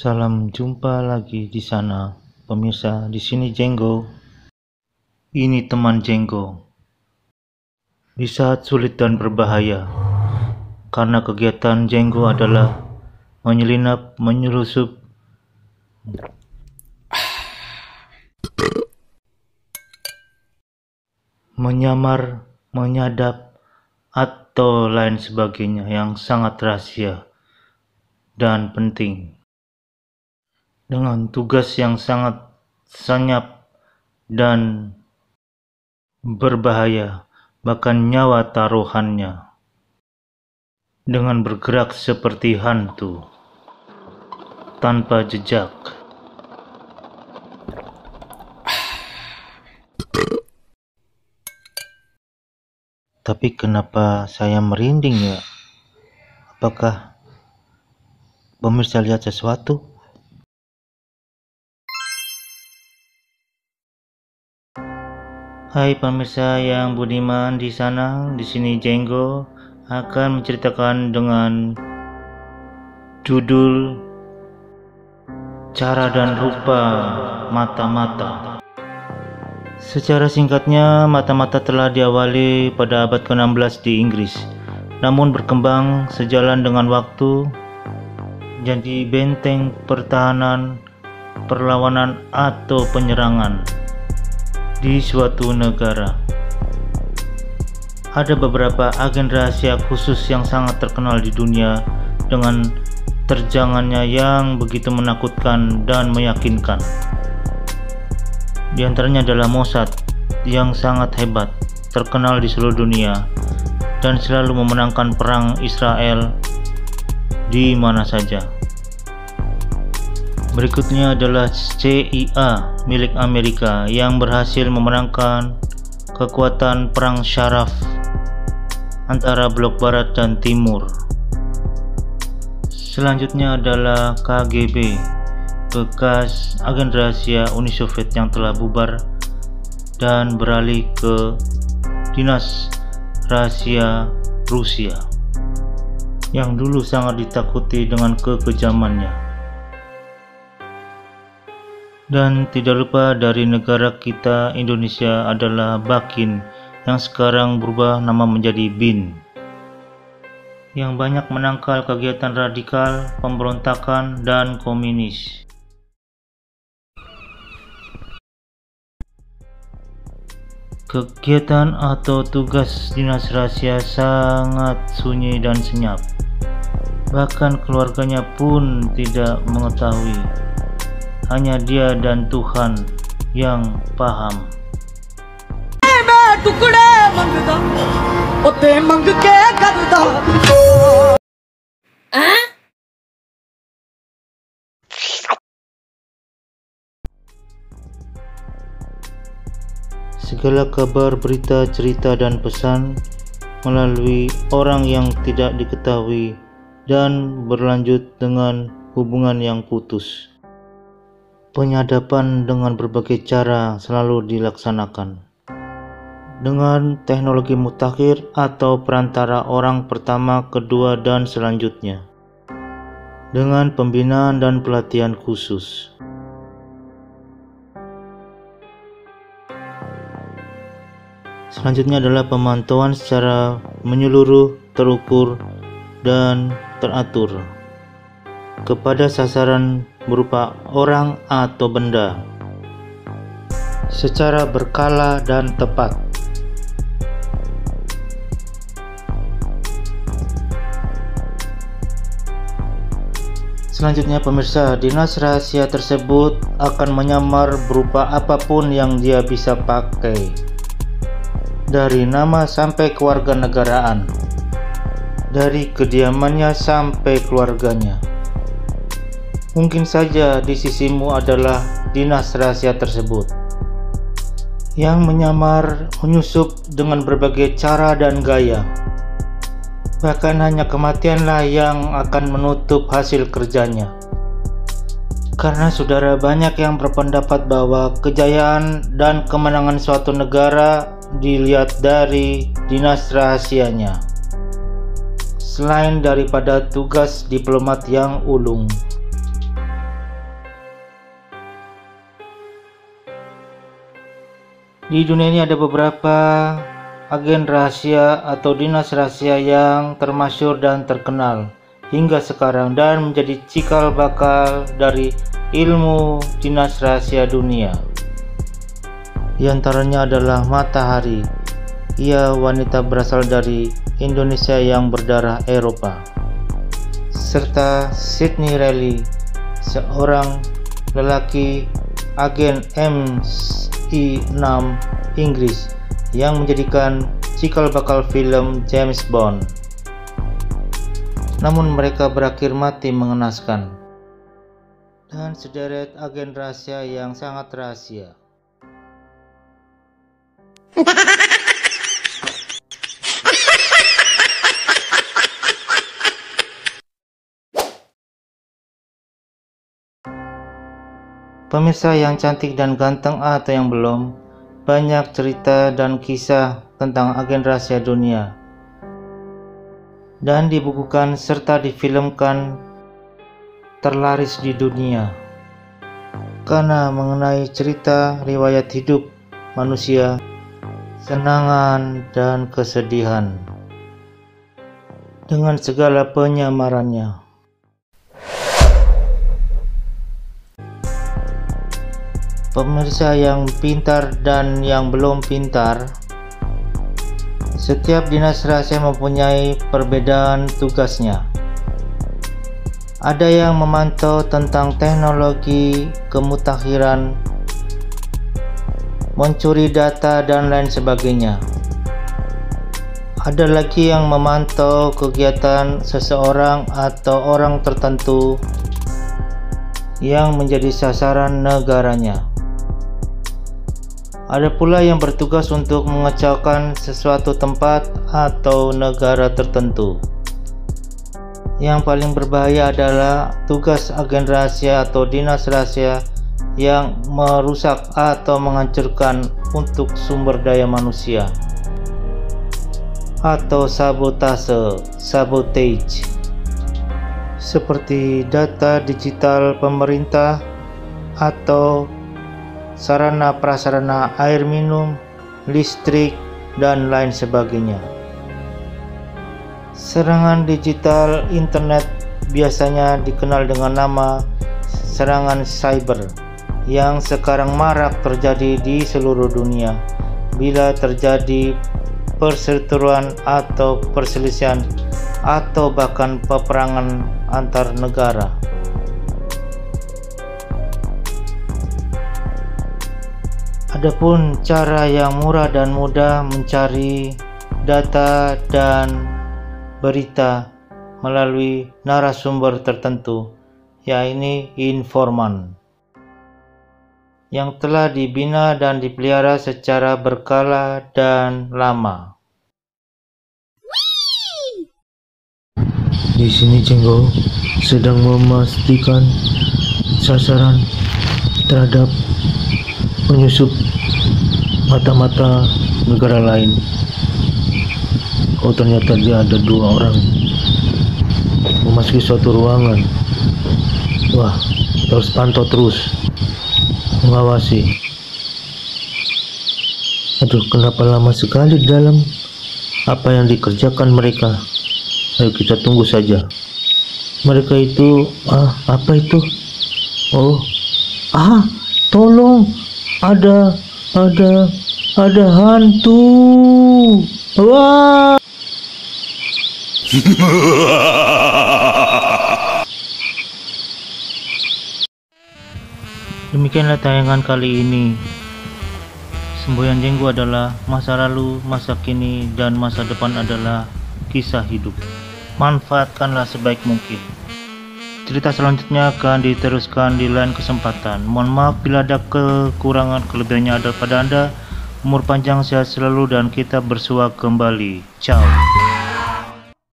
Salam jumpa lagi di sana, pemirsa. Di sini Jenggo. Ini teman Jenggo. Di saat sulit dan berbahaya, karena kegiatan Jenggo adalah menyelinap, menyelusup, menyamar, menyadap, atau lain sebagainya yang sangat rahasia dan penting. Dengan tugas yang sangat senyap dan berbahaya, bahkan nyawa taruhannya. Dengan bergerak seperti hantu, tanpa jejak. Tapi kenapa saya merinding ya? Apakah pemirsa lihat sesuatu? Hai pemirsa yang budiman di sana, di sini Jenggo akan menceritakan dengan judul Cara dan Rupa Mata-Mata. Secara singkatnya, mata-mata telah diawali pada abad ke-16 di Inggris, namun berkembang sejalan dengan waktu jadi benteng pertahanan, perlawanan atau penyerangan di suatu negara. Ada beberapa agen rahasia khusus yang sangat terkenal di dunia dengan terjangannya yang begitu menakutkan dan meyakinkan. Di antaranya adalah Mossad yang sangat hebat, terkenal di seluruh dunia, dan selalu memenangkan perang Israel di mana saja. Berikutnya adalah CIA milik Amerika yang berhasil memenangkan kekuatan perang syaraf antara blok barat dan timur. Selanjutnya adalah KGB, bekas agen rahasia Uni Soviet yang telah bubar dan beralih ke Dinas Rahasia Rusia yang dulu sangat ditakuti dengan kekejamannya. Dan tidak lupa dari negara kita Indonesia adalah Bakin yang sekarang berubah nama menjadi BIN yang banyak menangkal kegiatan radikal, pemberontakan, dan komunis. Kegiatan atau tugas dinas rahasia sangat sunyi dan senyap. Bahkan keluarganya pun tidak mengetahui hanya dia dan Tuhan yang paham. Segala kabar, berita, cerita, dan pesan melalui orang yang tidak diketahui dan berlanjut dengan hubungan yang putus. Penyadapan dengan berbagai cara selalu dilaksanakan. Dengan teknologi mutakhir atau perantara orang pertama, kedua, dan selanjutnya. Dengan pembinaan dan pelatihan khusus. Selanjutnya adalah pemantauan secara menyeluruh, terukur, dan teratur kepada sasaran berupa orang atau benda secara berkala dan tepat. Selanjutnya pemirsa, dinas rahasia tersebut akan menyamar berupa apa pun yang dia bisa pakai. Dari nama sampai kewarganegaraan. Dari kediamannya sampai keluarganya. Mungkin saja di sisimu adalah dinas rahasia tersebut yang menyamar, menyusup dengan berbagai cara dan gaya. Bahkan hanya kematianlah yang akan menutup hasil kerjanya. Karena saudara banyak yang berpendapat bahwa kejayaan dan kemenangan suatu negara dilihat dari dinas rahasianya. Selain daripada tugas diplomat yang ulung. Di dunia ini ada beberapa agen rahasia atau dinas rahasia yang termasyur dan terkenal hingga sekarang dan menjadi cikal bakal dari ilmu dinas rahasia dunia. Di antaranya adalah Matahari. Ia wanita berasal dari Indonesia yang berdarah Eropa. Serta Sydney Riley, seorang lelaki agen MI6 Inggris yang menjadikan cikal bakal film James Bond. Namun mereka berakhir mati mengenaskan. Dan sederet agen rahasia yang sangat rahasia. Pemirsa yang cantik dan ganteng atau yang belum, banyak cerita dan kisah tentang agen rahasia dunia. Dan dibukukan serta difilmkan terlaris di dunia. Karena mengenai cerita riwayat hidup manusia senangan dan kesedihan dengan segala penyamarannya. Pemirsa yang pintar dan yang belum pintar, setiap dinas rahasia mempunyai perbedaan tugasnya. Ada yang memantau tentang teknologi kemutakhiran mencuri data dan lain sebagainya. Ada lagi yang memantau kegiatan seseorang atau orang tertentu yang menjadi sasaran negaranya. Ada pula yang bertugas untuk mengecaukan sesuatu tempat atau negara tertentu. Yang paling berbahaya adalah tugas agen rahasia atau dinas rahasia yang merusak atau menghancurkan untuk sumber daya manusia atau sabotase sabotage seperti data digital pemerintah atau sarana prasarana air minum, listrik, dan lain sebagainya. Serangan digital internet biasanya dikenal dengan nama serangan cyber yang sekarang marak terjadi di seluruh dunia bila terjadi perseteruan atau perselisihan atau bahkan peperangan antar negara. Adapun cara yang murah dan mudah mencari data dan berita melalui narasumber tertentu, yaitu informan yang telah dibina dan dipelihara secara berkala dan lama. Di sini Cenggo sedang memastikan sasaran terhadap penyusup mata-mata negara lain. Oh ternyata dia ada dua orang memasuki suatu ruangan. Wah, harus pantau terus mengawasi. Aduh, kenapa lama sekali dalam apa yang dikerjakan mereka? Ayo kita tunggu saja. Mereka itu, ah, apa itu? Oh, ah, tolong, ada, ada, ada hantu. Wah. Demikianlah tayangan kali ini. Semboyan Jenggo adalah masa lalu, masa kini, dan masa depan adalah kisah hidup. Manfaatkanlah sebaik mungkin. Cerita selanjutnya akan diteruskan di lain kesempatan. Mohon maaf bila ada kekurangan kelebihannya ada pada Anda. Umur panjang sehat selalu dan kita bersua kembali. Ciao.